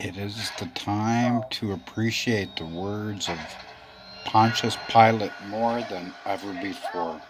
It is the time oh. to appreciate the words of Pontius Pilate more than ever before.